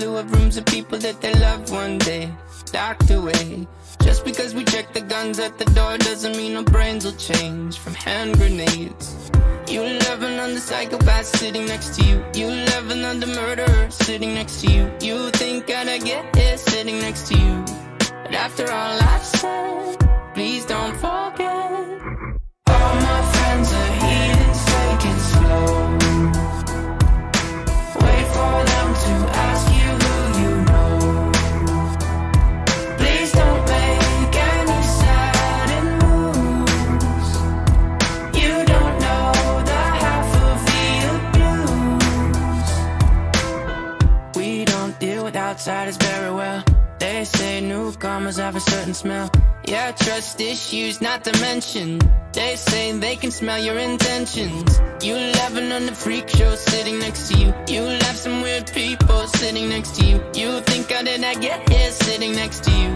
who have rooms of people that they love one day docked away. Just because we check the guns at the door doesn't mean our brains will change from hand grenades. You loving on the psychopath sitting next to you. You loving on the murderer sitting next to you. You think I'd get here sitting next to you. But after all I've said, with outsiders very well. They say newcomers have a certain smell. Yeah, trust issues not to mention. They say they can smell your intentions. You laughing on the freak show sitting next to you. You laugh some weird people sitting next to you. You think I did not get here sitting next to you?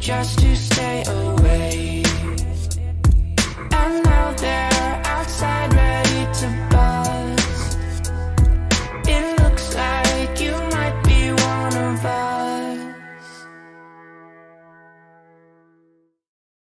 just to stay away.